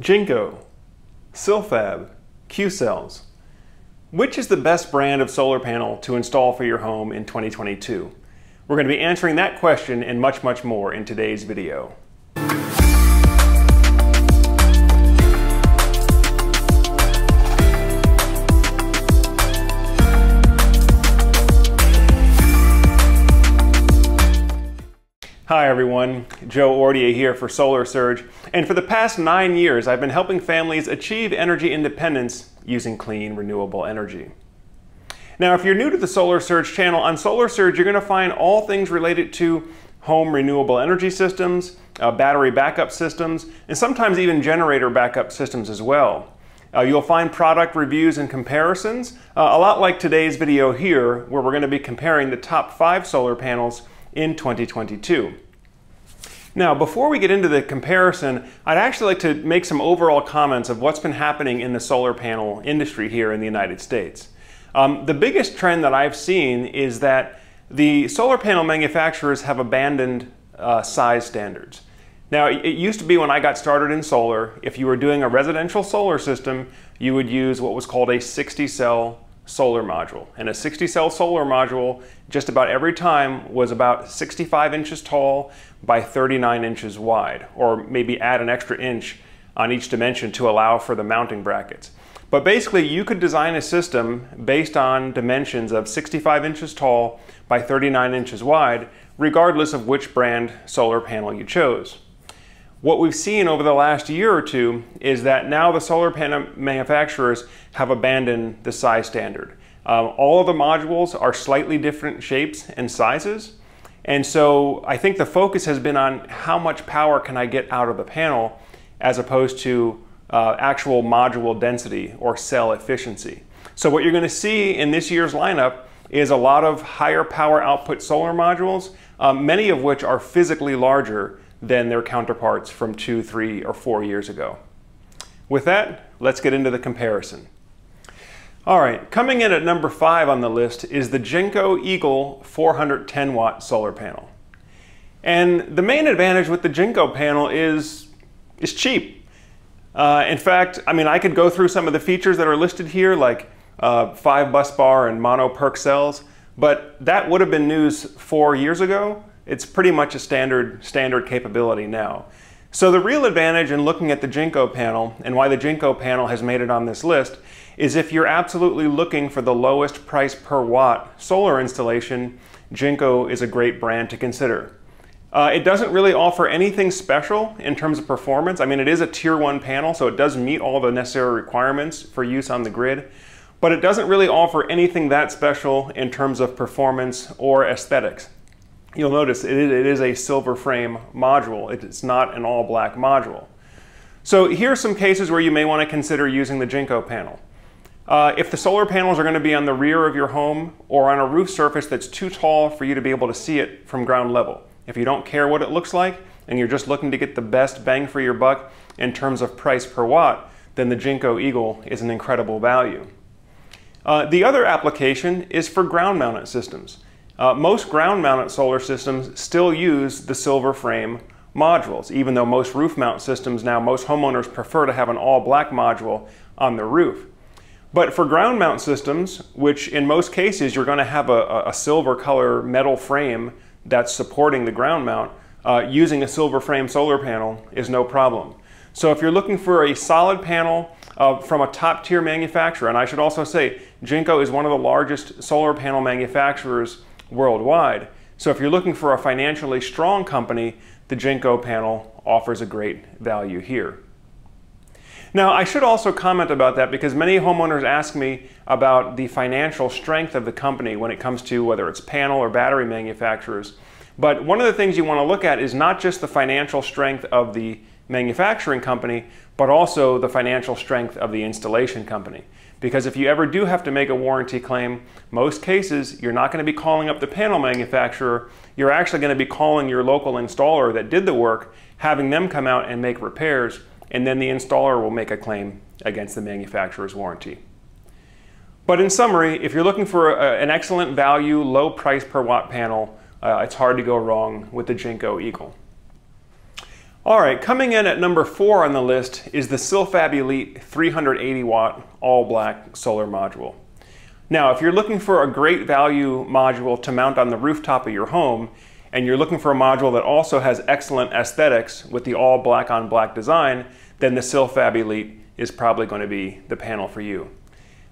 Jinko, Silfab, Qcells. Which is the best brand of solar panel to install for your home in 2022? We're going to be answering that question and much, much more in today's video. Hi everyone, Joe Ordia here for Solar Surge, and for the past nine years I've been helping families achieve energy independence using clean, renewable energy. Now if you're new to the Solar Surge channel, on Solar Surge you're going to find all things related to home renewable energy systems, uh, battery backup systems, and sometimes even generator backup systems as well. Uh, you'll find product reviews and comparisons, uh, a lot like today's video here, where we're going to be comparing the top five solar panels in 2022. Now, before we get into the comparison, I'd actually like to make some overall comments of what's been happening in the solar panel industry here in the United States. Um, the biggest trend that I've seen is that the solar panel manufacturers have abandoned uh, size standards. Now, it used to be when I got started in solar, if you were doing a residential solar system, you would use what was called a 60 cell solar module. And a 60 cell solar module, just about every time, was about 65 inches tall by 39 inches wide, or maybe add an extra inch on each dimension to allow for the mounting brackets. But basically, you could design a system based on dimensions of 65 inches tall by 39 inches wide, regardless of which brand solar panel you chose. What we've seen over the last year or two is that now the solar panel manufacturers have abandoned the size standard. Um, all of the modules are slightly different shapes and sizes. And so I think the focus has been on how much power can I get out of the panel as opposed to uh, actual module density or cell efficiency. So what you're going to see in this year's lineup is a lot of higher power output solar modules, um, many of which are physically larger than their counterparts from two, three, or four years ago. With that, let's get into the comparison. All right, coming in at number five on the list is the Jinko Eagle 410 watt solar panel. And the main advantage with the Jinko panel is, is cheap. Uh, in fact, I mean, I could go through some of the features that are listed here, like uh, five bus bar and mono PERC cells, but that would have been news four years ago, it's pretty much a standard, standard capability now. So the real advantage in looking at the Jinko panel and why the Jinko panel has made it on this list is if you're absolutely looking for the lowest price per watt solar installation, Jinko is a great brand to consider. Uh, it doesn't really offer anything special in terms of performance. I mean, it is a tier one panel, so it does meet all the necessary requirements for use on the grid, but it doesn't really offer anything that special in terms of performance or aesthetics you'll notice it is a silver frame module. It's not an all black module. So here are some cases where you may want to consider using the Jinko panel. Uh, if the solar panels are going to be on the rear of your home or on a roof surface that's too tall for you to be able to see it from ground level, if you don't care what it looks like and you're just looking to get the best bang for your buck in terms of price per watt, then the Jinko Eagle is an incredible value. Uh, the other application is for ground mounted systems. Uh, most ground mounted solar systems still use the silver frame modules, even though most roof mount systems now, most homeowners prefer to have an all black module on the roof. But for ground mount systems, which in most cases you're going to have a, a silver color metal frame that's supporting the ground mount, uh, using a silver frame solar panel is no problem. So if you're looking for a solid panel uh, from a top tier manufacturer, and I should also say Jinko is one of the largest solar panel manufacturers worldwide. So if you're looking for a financially strong company, the Jinko panel offers a great value here. Now, I should also comment about that because many homeowners ask me about the financial strength of the company when it comes to whether it's panel or battery manufacturers. But one of the things you want to look at is not just the financial strength of the manufacturing company, but also the financial strength of the installation company. Because if you ever do have to make a warranty claim, most cases you're not going to be calling up the panel manufacturer, you're actually going to be calling your local installer that did the work, having them come out and make repairs, and then the installer will make a claim against the manufacturer's warranty. But in summary, if you're looking for a, an excellent value, low price per watt panel, uh, it's hard to go wrong with the Jinko Eagle. All right, coming in at number four on the list is the Silfab Elite 380 watt all black solar module. Now, if you're looking for a great value module to mount on the rooftop of your home, and you're looking for a module that also has excellent aesthetics with the all black on black design, then the Silfab Elite is probably going to be the panel for you.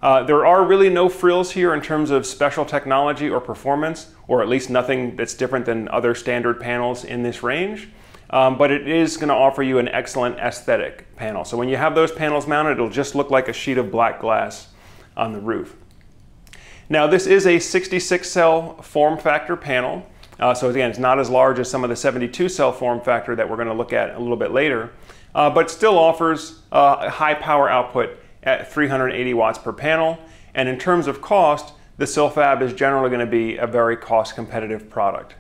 Uh, there are really no frills here in terms of special technology or performance, or at least nothing that's different than other standard panels in this range. Um, but it is going to offer you an excellent aesthetic panel. So when you have those panels mounted, it'll just look like a sheet of black glass on the roof. Now this is a 66 cell form factor panel. Uh, so again, it's not as large as some of the 72 cell form factor that we're going to look at a little bit later, uh, but still offers uh, a high power output at 380 watts per panel. And in terms of cost, the Silfab is generally going to be a very cost competitive product.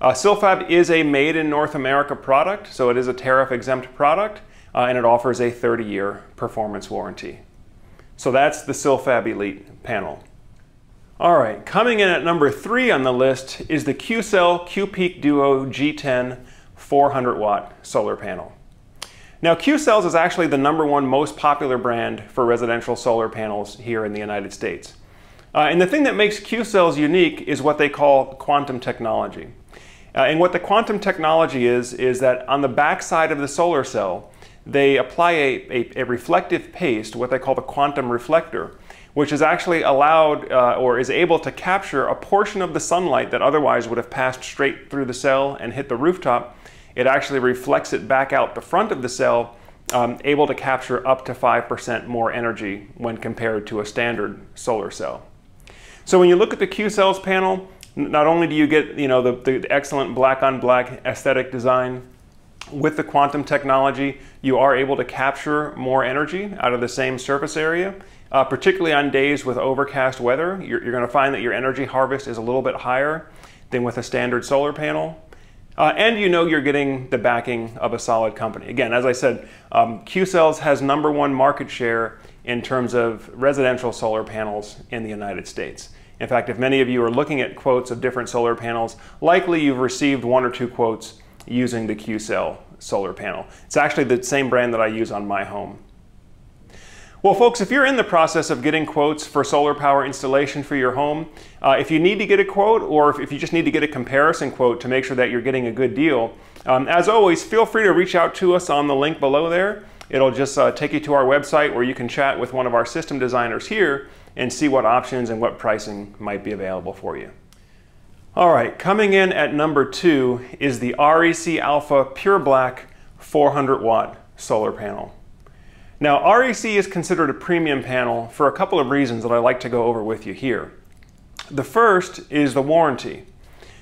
Uh, Silfab is a made in North America product, so it is a tariff exempt product, uh, and it offers a 30 year performance warranty. So that's the Silfab Elite panel. All right, coming in at number three on the list is the Qcell QPeak Duo G10 400 watt solar panel. Now Qcells is actually the number one most popular brand for residential solar panels here in the United States. Uh, and the thing that makes Qcells unique is what they call quantum technology. Uh, and what the quantum technology is, is that on the back side of the solar cell, they apply a, a, a reflective paste, what they call the quantum reflector, which is actually allowed uh, or is able to capture a portion of the sunlight that otherwise would have passed straight through the cell and hit the rooftop. It actually reflects it back out the front of the cell, um, able to capture up to 5% more energy when compared to a standard solar cell. So when you look at the Q cells panel, not only do you get you know the, the excellent black on black aesthetic design, with the quantum technology, you are able to capture more energy out of the same surface area. Uh, particularly on days with overcast weather, you're, you're going to find that your energy harvest is a little bit higher than with a standard solar panel. Uh, and you know you're getting the backing of a solid company. Again, as I said, um, Qcells has number one market share in terms of residential solar panels in the United States. In fact, if many of you are looking at quotes of different solar panels, likely you've received one or two quotes using the Qcell solar panel. It's actually the same brand that I use on my home. Well, folks, if you're in the process of getting quotes for solar power installation for your home, uh, if you need to get a quote or if, if, you just need to get a comparison quote to make sure that you're getting a good deal, um, as always, feel free to reach out to us on the link below there. It'll just uh, take you to our website where you can chat with one of our system designers here and see what options and what pricing might be available for you. All right, coming in at number two is the REC Alpha Pure Black 400 watt solar panel. Now, REC is considered a premium panel for a couple of reasons that I like to go over with you here. The first is the warranty.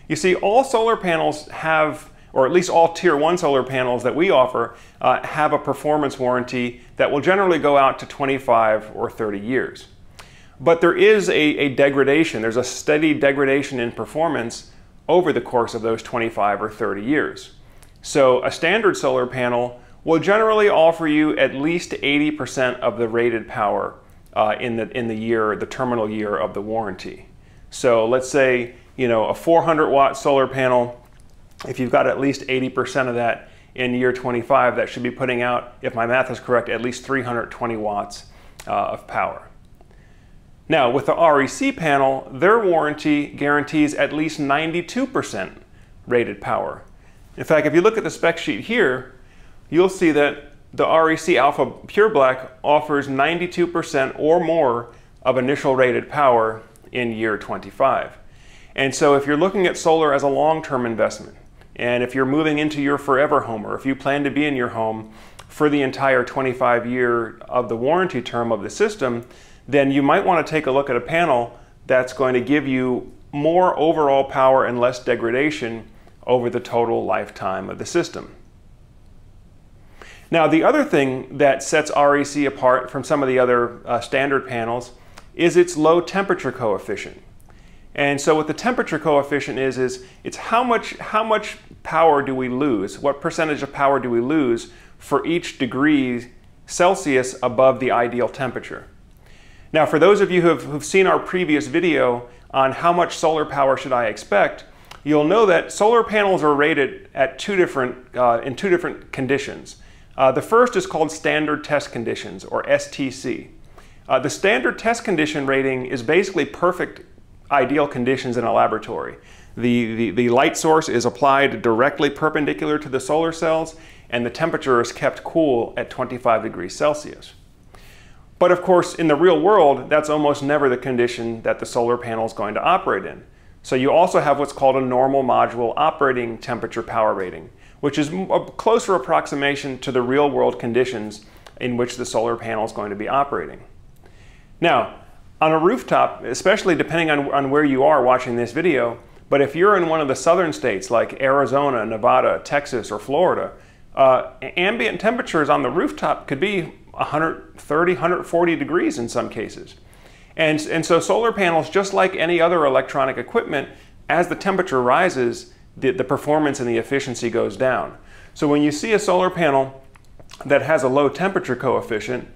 You see, all solar panels have, or at least all tier one solar panels that we offer, uh, have a performance warranty that will generally go out to 25 or 30 years. But there is a, a degradation, there's a steady degradation in performance over the course of those 25 or 30 years. So a standard solar panel will generally offer you at least 80% of the rated power uh, in, the, in the year, the terminal year of the warranty. So let's say, you know, a 400 watt solar panel, if you've got at least 80% of that in year 25, that should be putting out, if my math is correct, at least 320 watts uh, of power. Now, with the REC panel, their warranty guarantees at least 92% rated power. In fact, if you look at the spec sheet here, you'll see that the REC Alpha Pure Black offers 92% or more of initial rated power in year 25. And so if you're looking at solar as a long-term investment, and if you're moving into your forever home, or if you plan to be in your home for the entire 25 year of the warranty term of the system, then you might want to take a look at a panel that's going to give you more overall power and less degradation over the total lifetime of the system. Now, the other thing that sets REC apart from some of the other uh, standard panels is its low temperature coefficient. And so what the temperature coefficient is, is it's how much, how much power do we lose, what percentage of power do we lose for each degree Celsius above the ideal temperature. Now, for those of you who have who've seen our previous video on how much solar power should I expect, you'll know that solar panels are rated at two different, uh, in two different conditions. Uh, the first is called standard test conditions, or STC. Uh, the standard test condition rating is basically perfect ideal conditions in a laboratory. The, the, the, light source is applied directly perpendicular to the solar cells and the temperature is kept cool at 25 degrees Celsius. But of course, in the real world, that's almost never the condition that the solar panel is going to operate in. So you also have what's called a normal module operating temperature power rating, which is a closer approximation to the real world conditions in which the solar panel is going to be operating. Now, on a rooftop, especially depending on, on where you are watching this video, but if you're in one of the southern states like Arizona, Nevada, Texas, or Florida, uh, ambient temperatures on the rooftop could be 130, 140 degrees in some cases. And, and so solar panels, just like any other electronic equipment, as the temperature rises, the, the performance and the efficiency goes down. So when you see a solar panel that has a low temperature coefficient,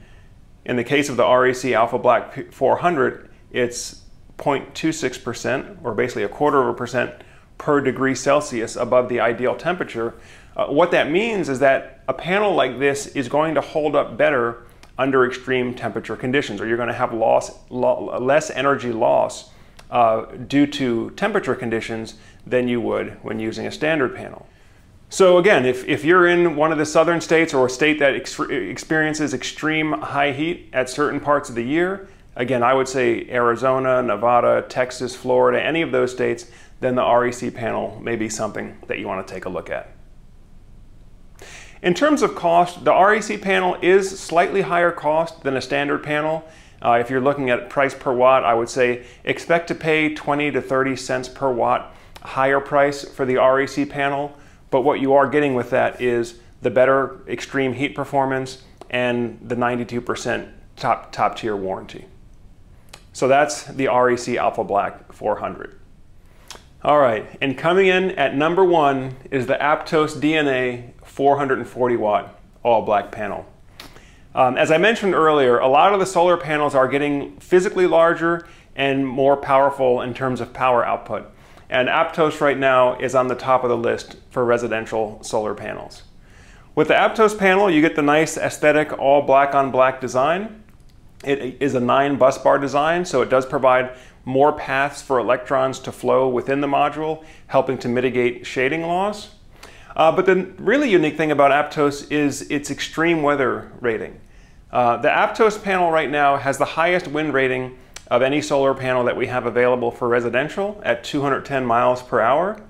in the case of the REC Alpha Black 400, it's 0.26%, or basically a quarter of a percent per degree Celsius above the ideal temperature. Uh, what that means is that a panel like this is going to hold up better under extreme temperature conditions, or you're going to have loss, lo less energy loss uh, due to temperature conditions than you would when using a standard panel. So again, if, if you're in one of the southern states or a state that ex experiences extreme high heat at certain parts of the year, again, I would say Arizona, Nevada, Texas, Florida, any of those states, then the REC panel may be something that you want to take a look at. In terms of cost, the REC panel is slightly higher cost than a standard panel. Uh, if you're looking at price per watt, I would say expect to pay 20 to 30 cents per watt higher price for the REC panel. But what you are getting with that is the better extreme heat performance and the 92% top, top tier warranty. So that's the REC Alpha Black 400. All right, and coming in at number one is the Aptos DNA 440 watt all black panel. Um, as I mentioned earlier, a lot of the solar panels are getting physically larger and more powerful in terms of power output. And Aptos right now is on the top of the list for residential solar panels. With the Aptos panel, you get the nice aesthetic all black on black design. It is a nine bus bar design, so it does provide more paths for electrons to flow within the module, helping to mitigate shading loss. Uh, but the really unique thing about Aptos is its extreme weather rating. Uh, the Aptos panel right now has the highest wind rating of any solar panel that we have available for residential at 210 miles per hour.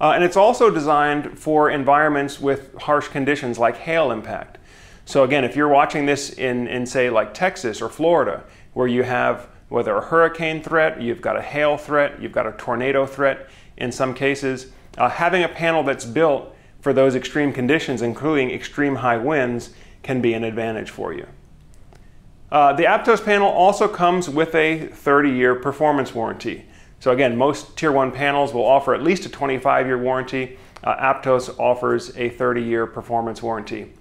Uh, and it's also designed for environments with harsh conditions like hail impact. So again, if you're watching this in, in say like Texas or Florida, where you have whether a hurricane threat, you've got a hail threat, you've got a tornado threat in some cases, uh, having a panel that's built for those extreme conditions, including extreme high winds, can be an advantage for you. Uh, the Aptos panel also comes with a 30-year performance warranty. So again, most Tier 1 panels will offer at least a 25-year warranty. Uh, Aptos offers a 30-year performance warranty.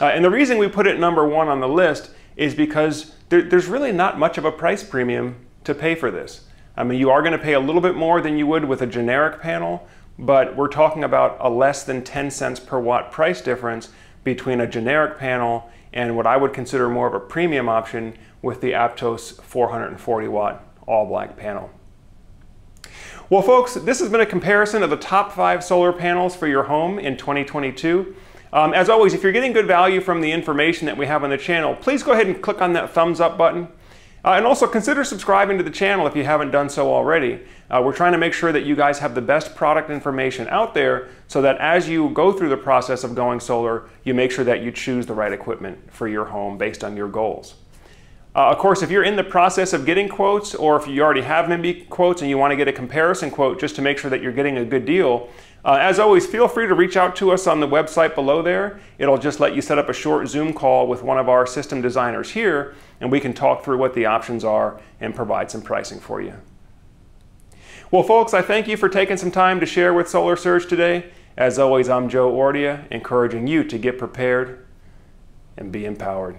Uh, and the reason we put it number one on the list is because there, there's really not much of a price premium to pay for this. I mean, you are going to pay a little bit more than you would with a generic panel, but we're talking about a less than 10 cents per watt price difference between a generic panel and what I would consider more of a premium option with the Aptos 440 watt all black panel. Well folks, this has been a comparison of the top five solar panels for your home in 2022. Um, as always, if you're getting good value from the information that we have on the channel, please go ahead and click on that thumbs up button. Uh, and also consider subscribing to the channel if you haven't done so already. Uh, we're trying to make sure that you guys have the best product information out there so that as you go through the process of going solar, you make sure that you choose the right equipment for your home based on your goals. Uh, of course, if you're in the process of getting quotes or if you already have maybe quotes and you want to get a comparison quote just to make sure that you're getting a good deal, uh, as always, feel free to reach out to us on the website below there. It'll just let you set up a short Zoom call with one of our system designers here, and we can talk through what the options are and provide some pricing for you. Well, folks, I thank you for taking some time to share with Solar Surge today. As always, I'm Joe Ordia, encouraging you to get prepared and be empowered.